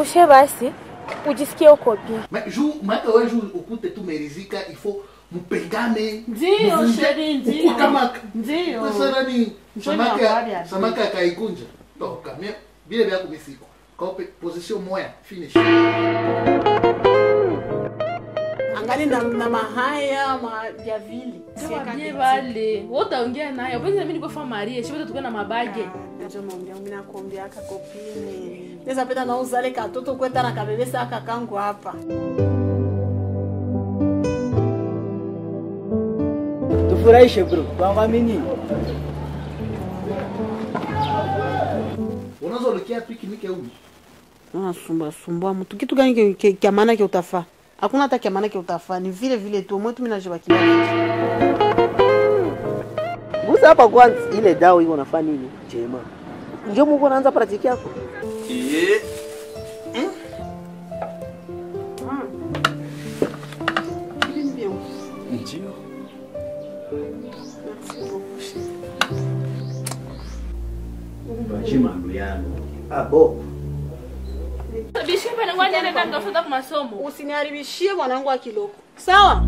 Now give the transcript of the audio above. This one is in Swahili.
nikuepushe basi ujisikie uko pia Ma- juu maana wewe ukute tumerizika ifo mpengane Ndio, sheri, ndio. kama Ndio. Sasa adui. samaki akaikunja toka mimi vile vya kumisiko kwa position moya finish. Angali na, na mahaya ma vya vile Wabie vale wotaongea naye apesi nami nikofa marie. Shivote tukuwe na mabage nakuombeaka kopini neza peta nauzale katoto kweta na kabebesa kakangu hapa tufurahishe bro. Twamwamini unazolikia Ah, huyu nasumbasumbua mtu kitu gani ke- maana kia utafaa hakuna hata kia maana kia utafaa ni vile vile tu. Mwetu minajibakila gusa hapa kwanza ile dawa hiyo unafanya nini? Chema. Ndio Mungu anaanza pratiki yako yano. abo bishimbe nangwanyene kangafuta ku masomo. Usiniharibishie mwanangu wa kiloko. Sawa